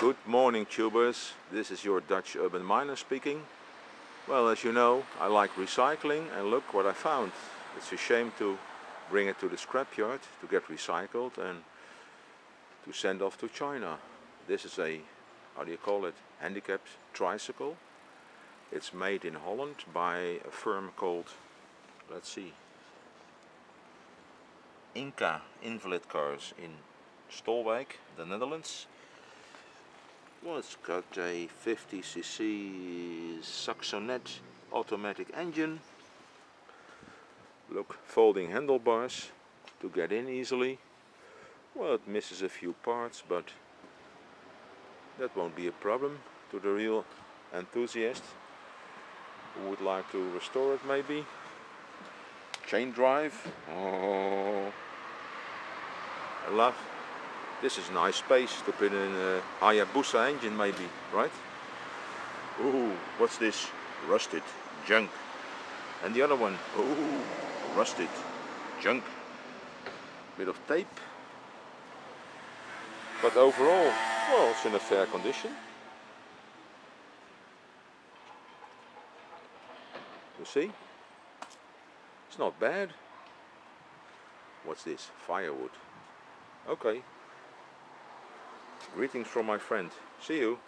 Good morning tubers, this is your Dutch urban miner speaking. Well as you know I like recycling and look what I found. It's a shame to bring it to the scrapyard to get recycled and to send off to China. This is a, how do you call it, handicapped tricycle. It's made in Holland by a firm called, let's see, Inca Invalid Cars in Stolwijk, the Netherlands. Well, it's got a 50cc Saxonette automatic engine. Look, folding handlebars to get in easily. Well, it misses a few parts, but that won't be a problem to the real enthusiast who would like to restore it maybe. Chain drive. Oh, I love this is nice space to put in a Hayabusa engine maybe, right? Ooh, what's this? Rusted junk. And the other one, ooh, rusted junk. Bit of tape. But overall, well, it's in a fair condition. You see? It's not bad. What's this? Firewood. Okay. Greetings from my friend. See you.